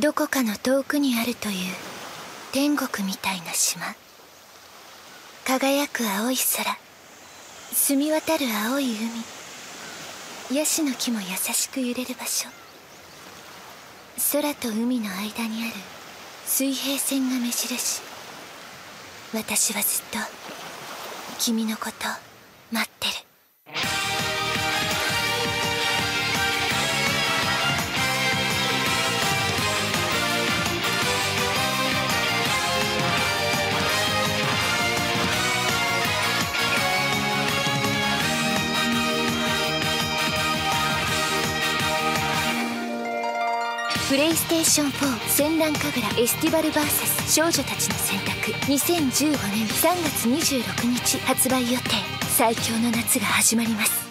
どこかの遠くにあるという天国みたいな島。輝く青い空。澄み渡る青い海。ヤシの木も優しく揺れる場所。空と海の間にある。水平線が目印。私はずっと君のこと待ってる。プレイステーション4戦乱神楽エスティバル VS 少女たちの選択。2015年3月26日発売予定。最強の夏が始まります。